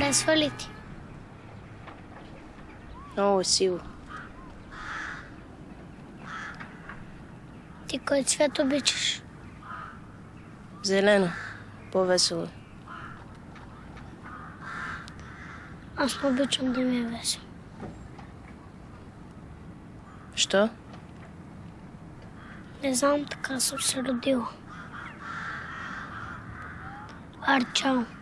разхвалите. Много е. Ти кой цвят обичаш? Зелено. По-весело. Аз не обичам да ми е весело. Що? Не знам, така съм се родила. Арчао.